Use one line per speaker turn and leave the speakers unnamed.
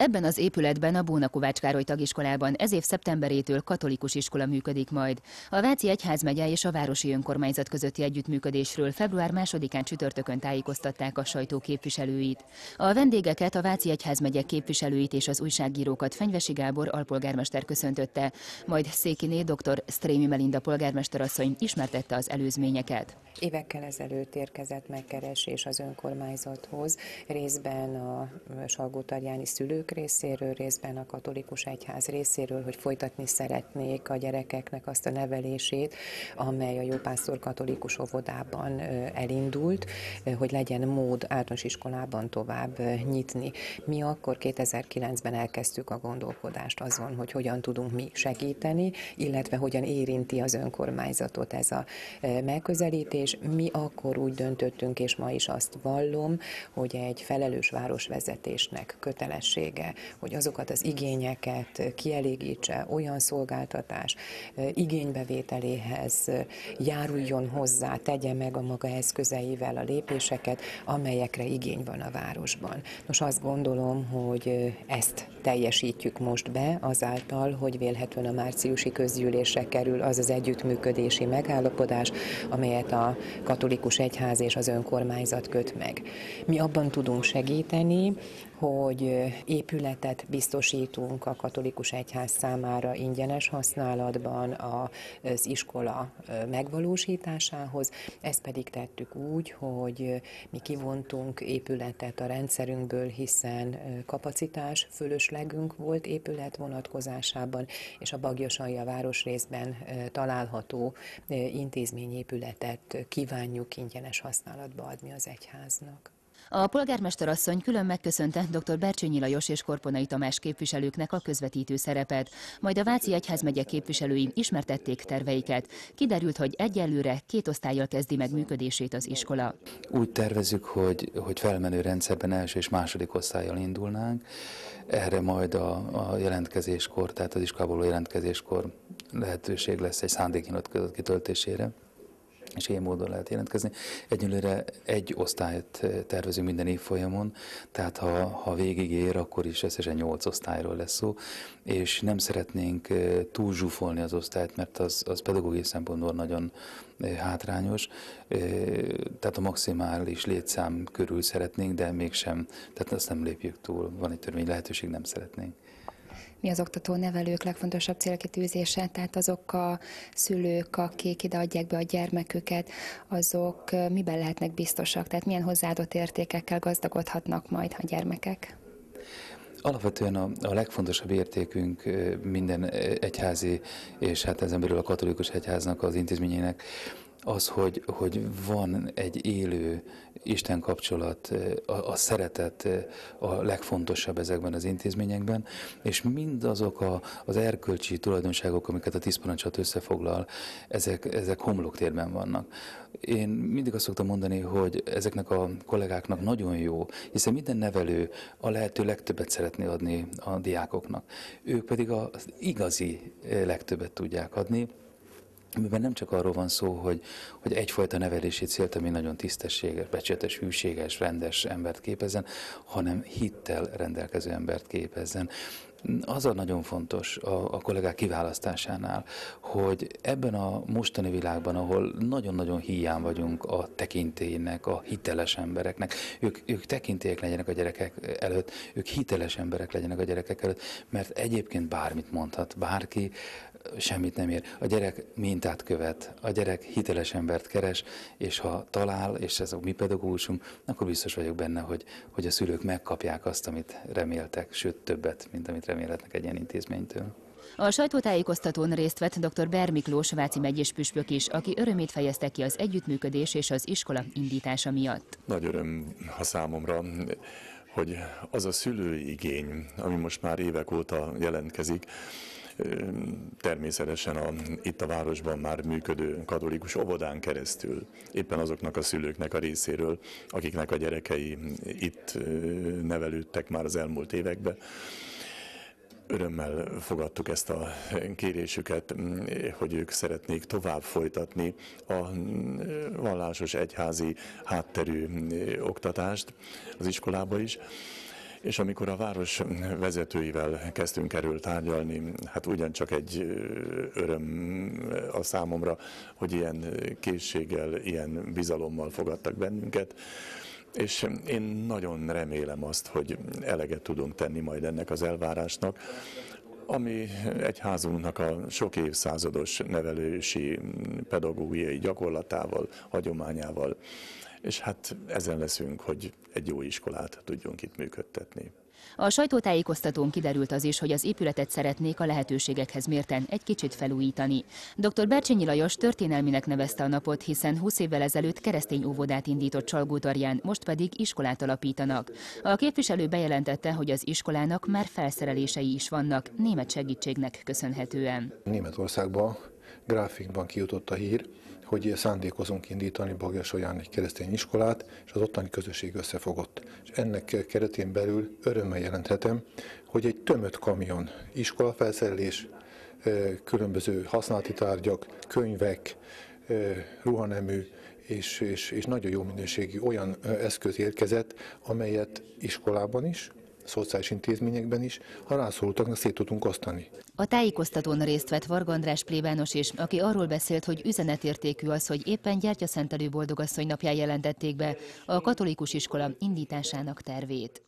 Ebben az épületben a Bóna Kovács Károly tagiskolában ez év szeptemberétől katolikus iskola működik majd. A Váci Egyházmegye és a Városi Önkormányzat közötti együttműködésről február másodikán csütörtökön tájékoztatták a sajtó képviselőit. A vendégeket, a Váci Egyházmegye képviselőit és az újságírókat Fenyvesi Gábor alpolgármester köszöntötte, majd Székiné dr. Strémi Melinda polgármesterasszony ismertette az előzményeket.
Évekkel ezelőtt érkezett megkeresés az önkormányzathoz, részben a Salgótarjáni szülők részéről, részben a katolikus egyház részéről, hogy folytatni szeretnék a gyerekeknek azt a nevelését, amely a Jópásztor katolikus óvodában elindult, hogy legyen mód általános iskolában tovább nyitni. Mi akkor 2009-ben elkezdtük a gondolkodást azon, hogy hogyan tudunk mi segíteni, illetve hogyan érinti az önkormányzatot ez a megközelítés, és mi akkor úgy döntöttünk, és ma is azt vallom, hogy egy felelős városvezetésnek kötelessége, hogy azokat az igényeket kielégítse, olyan szolgáltatás igénybevételéhez járuljon hozzá, tegye meg a maga eszközeivel a lépéseket, amelyekre igény van a városban. Nos, azt gondolom, hogy ezt teljesítjük most be azáltal, hogy vélhetően a márciusi közgyűlésre kerül az az együttműködési megállapodás, amelyet a katolikus egyház és az önkormányzat köt meg. Mi abban tudunk segíteni, hogy épületet biztosítunk a katolikus egyház számára ingyenes használatban az iskola megvalósításához. Ezt pedig tettük úgy, hogy mi kivontunk épületet a rendszerünkből, hiszen kapacitás fölöslegünk volt épület vonatkozásában, és a Bagyosalja városrészben található intézményépületet kívánjuk ingyenes használatba adni az egyháznak.
A polgármester asszony külön megköszönte dr. Bercsényi Lajos és Korponai Tamás képviselőknek a közvetítő szerepet, majd a Váci Egyházmegye képviselői ismertették terveiket. Kiderült, hogy egyelőre két osztályjal kezdi meg működését az iskola.
Úgy tervezük, hogy, hogy felmenő rendszerben első és második osztályjal indulnánk. Erre majd a, a jelentkezéskor, tehát az iskolából jelentkezéskor lehetőség lesz egy szándéknyilatkozat kitöltésére és ilyen módon lehet jelentkezni. Egyelőre egy osztályt tervezünk minden évfolyamon, tehát ha, ha végig ér, akkor is összesen nyolc osztályról lesz szó, és nem szeretnénk túl zsúfolni az osztályt, mert az, az pedagógiai szempontból nagyon hátrányos, tehát a maximális létszám körül szeretnénk, de mégsem, tehát azt nem lépjük túl, van egy törvény lehetőség, nem szeretnénk
mi az oktató nevelők legfontosabb célkitűzése, tehát azok a szülők, akik ide adják be a gyermeküket, azok miben lehetnek biztosak, tehát milyen hozzáadott értékekkel gazdagodhatnak majd a gyermekek?
Alapvetően a, a legfontosabb értékünk minden egyházi, és hát ezen belül a katolikus egyháznak az intézményének az, hogy, hogy van egy élő Isten kapcsolat, a, a szeretet a legfontosabb ezekben az intézményekben, és mindazok a, az erkölcsi tulajdonságok, amiket a tízparancsot összefoglal, ezek, ezek homloktérben vannak. Én mindig azt szoktam mondani, hogy ezeknek a kollégáknak nagyon jó, hiszen minden nevelő a lehető legtöbbet szeretné adni a diákoknak. Ők pedig az igazi legtöbbet tudják adni, amiben nem csak arról van szó, hogy, hogy egyfajta nevelési célt, ami nagyon tisztességes, becsületes, hűséges, rendes embert képezzen, hanem hittel rendelkező embert képezzen. Az a nagyon fontos a, a kollégák kiválasztásánál, hogy ebben a mostani világban, ahol nagyon-nagyon hiány vagyunk a tekintélynek, a hiteles embereknek, ők, ők tekintélyek legyenek a gyerekek előtt, ők hiteles emberek legyenek a gyerekek előtt, mert egyébként bármit mondhat bárki, semmit nem ér. A gyerek mintát követ, a gyerek hiteles embert keres, és ha talál, és ez a mi pedagógusunk, akkor biztos vagyok benne, hogy, hogy a szülők megkapják azt, amit reméltek, sőt többet, mint amit remélhetnek egy ilyen intézménytől.
A sajtótájékoztatón részt vett dr. Ber Miklós, Váci megyés püspök is, aki örömét fejezte ki az együttműködés és az iskola indítása miatt.
Nagy öröm a számomra, hogy az a szülői igény, ami most már évek óta jelentkezik, természetesen a, itt a városban már működő katolikus óvodán keresztül, éppen azoknak a szülőknek a részéről, akiknek a gyerekei itt nevelődtek már az elmúlt években, Örömmel fogadtuk ezt a kérésüket, hogy ők szeretnék tovább folytatni a vallásos egyházi hátterű oktatást az iskolába is És amikor a város vezetőivel kezdtünk erről tárgyalni, hát ugyancsak egy öröm a számomra, hogy ilyen készséggel, ilyen bizalommal fogadtak bennünket, és én nagyon remélem azt, hogy eleget tudunk tenni majd ennek az elvárásnak, ami egy házunknak a sok évszázados nevelési, pedagógiai gyakorlatával, hagyományával, és hát ezen leszünk, hogy egy jó iskolát tudjunk itt működtetni.
A sajtótájékoztatón kiderült az is, hogy az épületet szeretnék a lehetőségekhez mérten egy kicsit felújítani. Dr. Bercsényi Lajos történelminek nevezte a napot, hiszen 20 évvel ezelőtt keresztény óvodát indított Csalgótarján, most pedig iskolát alapítanak. A képviselő bejelentette, hogy az iskolának már felszerelései is vannak, német segítségnek köszönhetően.
Németországban gráfikban kijutott a hír, hogy szándékozunk indítani Bagjasolyán egy keresztény iskolát, és az ottani közösség összefogott. És ennek keretén belül örömmel jelenthetem, hogy egy tömött kamion, iskolafelszerelés, különböző használati tárgyak, könyvek, ruhanemű, és, és, és nagyon jó minőségű olyan eszköz érkezett, amelyet iskolában is, szociális intézményekben is, ha rászorultaknak szét tudunk osztani.
A tájékoztatón részt vett Varga András plébános is, aki arról beszélt, hogy üzenetértékű az, hogy éppen Gyertyaszentelő boldogasszony napján jelentették be a katolikus iskola indításának tervét.